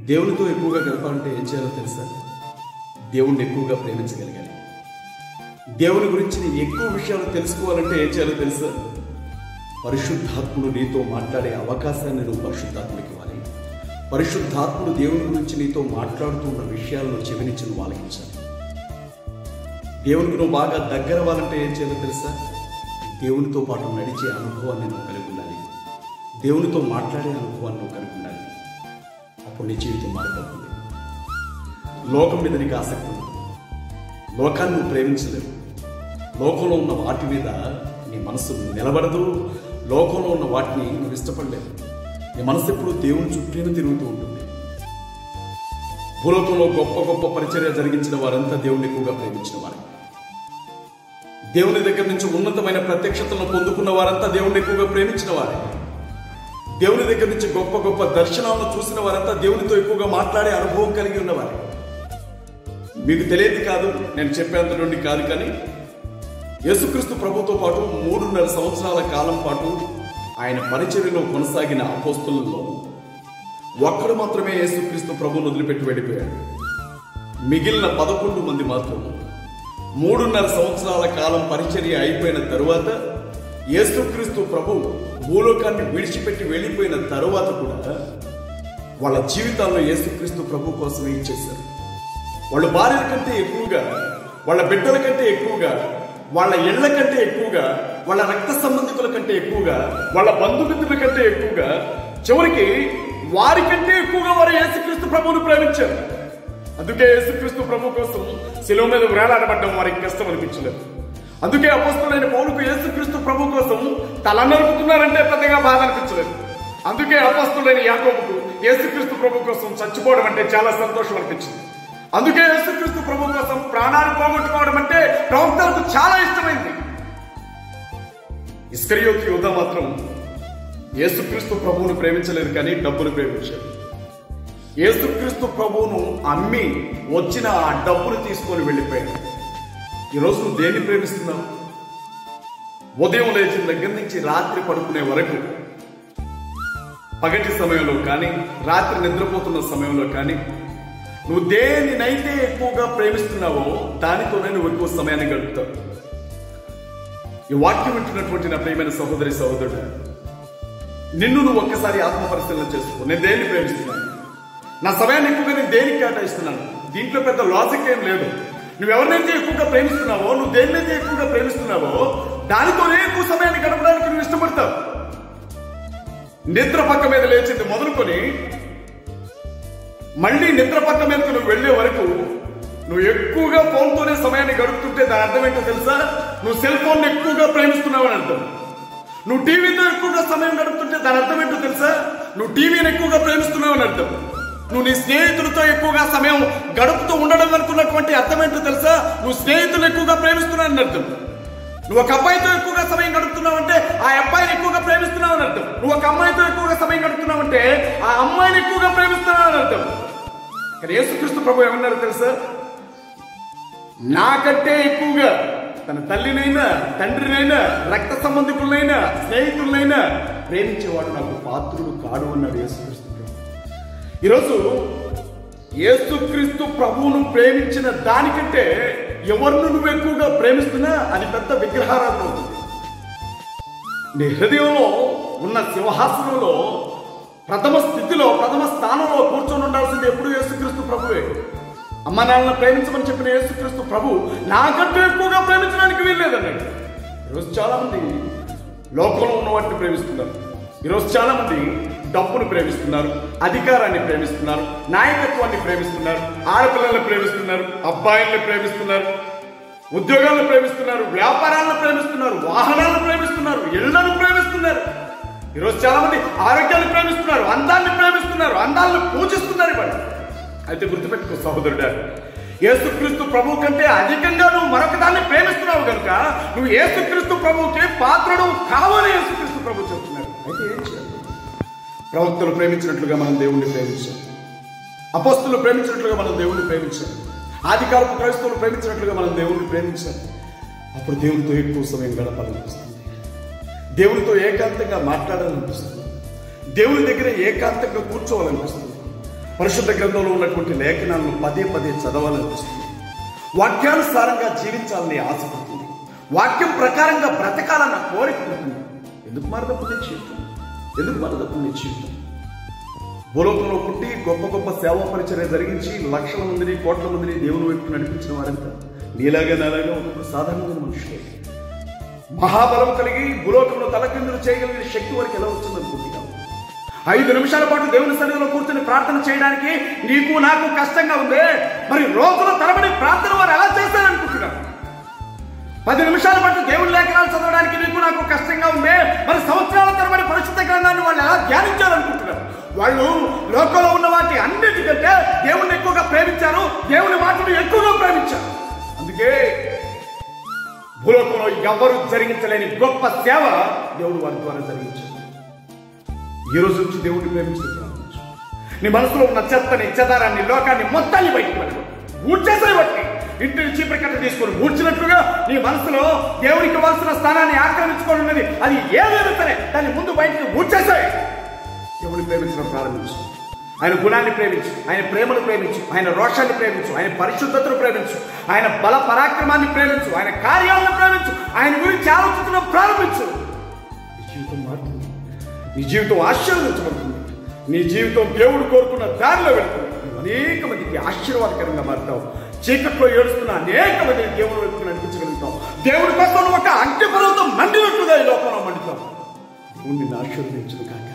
దేవునితో ఎక్కువగా గడపాలంటే ఏం చేయాలో తెలుసా? దేవుణ్ణి ఎక్కువగా ప్రేమించగలగాలి. దేవుని గురించి ఎక్కువ విషయాలు తెలుసుకోవాలంటే ఏం చేయాలో తెలుసా? పరిశుద్ధాత్ముడు నీతో మాట్లాడే అవకాశాన్ని నువ్వు పరిశుద్ధాత్మకి ఇవ్వాలి. పరిశుద్ధాత్ముడు దేవుని గురించి నీతో మాట్లాడుతున్న విషయాలను చెవినిచ్చి నువ్వు ఆలకించాలి దేవునికి నువ్వు బాగా దగ్గర అవ్వాలంటే ఏం చేయాలో తెలుసా? దేవునితో పాటు నడిచే అనుభవాన్ని నువ్వు కలిగి ఉండాలి. దేవునితో మాట్లాడే అనుభవాన్ని నువ్వు కలిగి ఉండాలి. అప్పుడు నీ జీవితం మారిపోతుంది. లోకం మీద నీకు ఆసక్తి ఉంది. లోకాన్ని నువ్వు ప్రేమించలేవు. లోకంలో ఉన్న వాటి మీద నీ మనసు నిలబడదు. లోకంలో ఉన్న వాటిని నువ్వు ఇష్టపడలేవు. నీ మనసు ఎప్పుడు దేవుని చుట్టూనే తిరుగుతూ ఉంటుంది. భూలోకంలో గొప్ప గొప్ప పరిచర్య జరిగించిన వారంతా దేవుణ్ణి ఎక్కువగా ప్రేమించిన వారు. దేవుని దగ్గర నుంచి ఉన్నతమైన ప్రత్యక్షతలను పొందుకున్న వారంతా దేవుణ్ణి ఎక్కువగా ప్రేమించిన వారే. దేవుని దగ్గర నుంచి గొప్ప గొప్ప దర్శనాలను చూసిన వారంతా దేవునితో ఎక్కువగా మాట్లాడే అనుభవం కలిగి ఉన్నవారు. మీకు తెలియదు కాదు నేను చెప్పేంత నుండి కాదు కానీ యేసుక్రీస్తు ప్రభుతో పాటు మూడున్నర సంవత్సరాల కాలం పాటు ఆయన పరిచర్యలో కొనసాగిన అపోస్తులలో ఒక్కడు మాత్రమే యేసుక్రీస్తు ప్రభును వదిలిపెట్టి వెళ్ళిపోయాడు. మిగిలిన పదకొండు మంది మాత్రం మూడున్నర సంవత్సరాల కాలం పరిచర్య అయిపోయిన తరువాత యేసుక్రీస్తు ప్రభు భూలోకాన్ని విడిచిపెట్టి వెళ్ళిపోయిన తరువాత కూడా వాళ్ళ జీవితాల్లో యేసుక్రీస్తు ప్రభు కోసమే ఇచ్చేశారు. వాళ్ళు భార్యల కంటే ఎక్కువగా వాళ్ళ బిడ్డల కంటే ఎక్కువగా వాళ్ళ ఇళ్ళ కంటే ఎక్కువగా వాళ్ళ రక్త సంబంధికుల కంటే ఎక్కువగా వాళ్ళ బంధుమిత్రుల కంటే ఎక్కువగా చివరికి వారి కంటే ఎక్కువగా వారు యేసుక్రీస్తు ప్రభువును ప్రేమించారు. అందుకే యేసుక్రీస్తు ప్రభు కోసం శిలువ మీద వేలాడబడ్డం వారికి కష్టం అనిపించలేదు. అందుకే అపోస్తులైన పౌరుకు యేసుక్రీస్తు ప్రభు కోసం తల నరుకుతున్నారంటే పెద్దగా బాధ అనిపించలేదు. అందుకే అపోస్తులైన యాకోబుకు యేసుక్రీస్తు ప్రభు కోసం చచ్చిపోవడం అంటే చాలా సంతోషం అనిపించింది. అందుకే యేసుక్రీస్తు ప్రభు కోసం ప్రాణాలు పోగొట్టుకోవడం అంటే ప్రవక్తలకు చాలా ఇష్టమైంది. ఇస్కరియోకి యుద్ధ మాత్రం యేసుక్రీస్తు ప్రభువును ప్రేమించలేదు కానీ డబ్బును ప్రేమించాడు. యేసుక్రీస్తు ప్రభువును అమ్మి వచ్చిన ఆ డబ్బును తీసుకొని వెళ్ళిపోయాడు. ఈరోజు నువ్వు దేన్ని ప్రేమిస్తున్నావు? ఉదయం లేచిన దగ్గర నుంచి రాత్రి పడుకునే వరకు పగటి సమయంలో కానీ రాత్రి నిద్రపోతున్న సమయంలో కానీ నువ్వు దేనినైతే ఎక్కువగా ప్రేమిస్తున్నావో దానితోనే నువ్వు ఎక్కువ సమయాన్ని గడుపుతావు. ఈ వాక్యం వింటున్నటువంటి నా ప్రియమైన సహోదరి సహోదరుడు నిన్ను నువ్వు ఒక్కసారి ఆత్మ పరిశీలన చేసుకో. నేను దేన్ని ప్రేమిస్తున్నాను? నా సమయాన్ని ఎక్కువగా నేను దేనికి కేటాయిస్తున్నాను? దీంట్లో పెద్ద లాజిక్ ఏం లేదు. నువ్వు ఎవరినైతే ఎక్కువగా ప్రేమిస్తున్నావో నువ్వు దేన్నైతే ఎక్కువగా ప్రేమిస్తున్నావో దానితోనే ఎక్కువ సమయాన్ని గడపడానికి నువ్వు ఇష్టపడతావు. నిద్ర పక్క మీద లేచింది మొదలుకొని మళ్ళీ నిద్ర పక్క మీదకు నువ్వు వెళ్ళే వరకు నువ్వు ఎక్కువగా ఫోన్తోనే సమయాన్ని గడుపుతుంటే దాని అర్థం ఏంటో తెలుసా? నువ్వు సెల్ ఫోన్ ఎక్కువగా ప్రేమిస్తున్నావు అని అర్థం. నువ్వు టీవీతో ఎక్కువగా సమయం గడుపుతుంటే దాని అర్థం ఏంటో తెలుసా? నువ్వు టీవీని ఎక్కువగా ప్రేమిస్తున్నావు అని అర్థం. నువ్వు నీ స్నేహితులతో ఎక్కువగా సమయం గడుపుతూ ఉండడం అనుకున్నటువంటి అర్థం ఏంటో తెలుసా? నువ్వు స్నేహితులు ఎక్కువగా ప్రేమిస్తున్నావు అని అర్థం. నువ్వు ఒక అబ్బాయితో ఎక్కువగా సమయం గడుపుతున్నావు అంటే ఆ అబ్బాయిని ఎక్కువగా ప్రేమిస్తున్నావు అని అర్థం. నువ్వు ఒక అమ్మాయితో ఎక్కువగా సమయం గడుపుతున్నావు అంటే ఆ అమ్మాయిని ఎక్కువగా ప్రేమిస్తున్నావు అని అర్థం. కానీ యేసుక్రీస్తు ప్రభు ఏమన్నారు తెలుసా? నాకంటే ఎక్కువగా తన తల్లినైనా తండ్రినైనా రక్త సంబంధికులనైనా స్నేహితులనైనా ప్రేమించేవాడు నాకు పాత్రుడు కాడు అన్నాడు యేసుక్రీస్తు. ఈరోజు యేసుక్రీస్తు ప్రభువును ప్రేమించిన దానికంటే ఎవరిని నువ్వు ఎక్కువగా ప్రేమిస్తున్నా అది పెద్ద విగ్రహారాధన అవుతుంది. నీ హృదయంలో ఉన్న సింహాసనంలో ప్రథమ స్థితిలో ప్రథమ స్థానంలో కూర్చొని ఉండాల్సింది ఎప్పుడు యేసుక్రీస్తు ప్రభువే. అమ్మ నాన్నను ప్రేమించమని చెప్పిన యేసుక్రీస్తు ప్రభు నాకంటే ఎక్కువగా ప్రేమించడానికి వీల్లేదన్నాడు. ఈరోజు చాలామంది లోకంలో ఉన్న వాటిని ప్రేమిస్తున్నారు. ఈరోజు చాలామంది డబ్బును ప్రేమిస్తున్నారు అధికారాన్ని ప్రేమిస్తున్నారు నాయకత్వాన్ని ప్రేమిస్తున్నారు ఆడపిల్లల్ని ప్రేమిస్తున్నారు అబ్బాయిల్ని ప్రేమిస్తున్నారు ఉద్యోగాలను ప్రేమిస్తున్నారు వ్యాపారాలను ప్రేమిస్తున్నారు వాహనాలను ప్రేమిస్తున్నారు ఇళ్ళను ప్రేమిస్తున్నారు. ఈరోజు చాలా మంది ఆరోగ్యాన్ని ప్రేమిస్తున్నారు అందాన్ని ప్రేమిస్తున్నారు అందాలను పూజిస్తున్నారు ఇవాళ. అయితే గుర్తుపెట్టుకో సహోదరుడా ఏసుక్రీస్తు ప్రభు కంటే అధికంగా నువ్వు మరొక దాన్ని ప్రేమిస్తున్నావు కనుక నువ్వు ఏసుక్రీస్తు ప్రభుకి పాత్రడు కావాలి ఏసుక్రీస్తు ప్రభు చెప్తున్నారు. అయితే ఏం చేయాలి? ప్రవక్తలు ప్రేమించినట్లుగా మనం దేవుణ్ణి ప్రేమించాం. అపస్తులు ప్రేమించినట్లుగా మనం దేవుణ్ణి ప్రేమించాం. ఆదికాలపు క్రైస్తవులు ప్రేమించినట్లుగా మనం దేవుణ్ణి ప్రేమించాం. అప్పుడు దేవునితో ఎక్కువ సమయం గడపాలనిపిస్తుంది. దేవునితో ఏకాంతంగా మాట్లాడాలనిపిస్తుంది. దేవుని దగ్గర ఏకాంతంగా కూర్చోవాలనిపిస్తుంది. పరిశుద్ధ గ్రంథంలో ఉన్నటువంటి లేఖనాలను పదే పదే చదవాలనిపిస్తుంది. వాక్యానుసారంగా జీవించాలని ఆశపడుతుంది. వాక్యం ప్రకారంగా బ్రతకాలన్న కోరిక ఎందుకు మార్గం పుణ్య ఎందుకు మారద పుణ్య జీవితం భూలోకంలో పుట్టి గొప్ప గొప్ప సేవా పరిచర్య జరిగించి లక్షల మందిని కోట్ల మందిని దేవుని వైపు నడిపించిన వారంతా? నీలాగా నాలాగా ఒక సాధారణమైన మనుషులే. మహాబలం కలిగి భూలోకంలో తలకిందులు చేయగలిగిన శక్తి వారికి ఎలా వచ్చిందనుకుంటున్నాం ఐదు నిమిషాల పాటు దేవుని సన్నిధిలో కూర్చొని ప్రార్థన చేయడానికి నీకు నాకు కష్టంగా ఉంది. మరి రోజుల తరబడి ప్రార్థన వారు ఎలా పది నిమిషాల పాటు దేవుని లేఖనాలు చదవడానికి నీకు నాకు కష్టంగా ఉండే మరి సంవత్సరాల తరబడి పరిశుద్ధ గ్రంథాన్ని వాళ్ళు ఎలా ధ్యానించాలనుకుంటున్నారు? వాళ్ళు లోకంలో ఉన్న వాటి అన్నిటికంటే దేవుణ్ణి ఎక్కువగా ప్రేమించారు. దేవుని మాటను ఎక్కువగా ప్రేమించారు. అందుకే భూలోకంలో ఎవరు జరిగించలేని గొప్ప సేవ దేవుడు వారి ద్వారా జరిగించారు. ఈ రోజు నుంచి దేవుడిని ప్రేమించడం ప్రారంభించు నీ మనసులో ఉన్న చెత్తని చెదారాన్ని లోకాన్ని మొత్తాన్ని బయటకు పట్టుకో ఊడ్చేసే బట్టి ఇంటి నుంచి కట్ట తీసుకొని ఊడ్చినట్లుగా నీ మనసులో దేవుడికి ఇవ్వాల్సిన స్థానాన్ని ఆక్రమించుకొని ఉన్నది. అది ఏదైనా సరే దాన్ని ముందు బయటకు ఊడ్చేసాయి దేవుడిని ప్రేమించడం ప్రారంభించు. ఆయన గుణాన్ని ప్రేమించు ఆయన ప్రేమను ప్రేమించు ఆయన రోషాన్ని ప్రేమించు ఆయన పరిశుద్ధతను ప్రేమించు ఆయన బల పరాక్రమాన్ని ప్రేమించు ఆయన కార్యాలను ప్రేమించు ఆయన గురించి ఆలోచించడం ప్రారంభించు. నీ జీవితం మారుతుంది. నీ జీవితం ఆశీర్వదించబడుతుంది. నీ జీవితం దేవుడు కోరుకున్న దారిలో వెళ్తుంది. అనేక మందికి ఆశీర్వాదకరంగా మారుతావు. చీకట్లో ఏడుస్తున్న అనేక మంది దేవుని వైపు నడిపించగలుగుతాం. దేవుడి కోసం ఒక అగ్ని పర్వతం మండినట్లుగా ఈ లోకంలో మండుతాం దేవుణ్ణి ఆశీర్వదించను కాక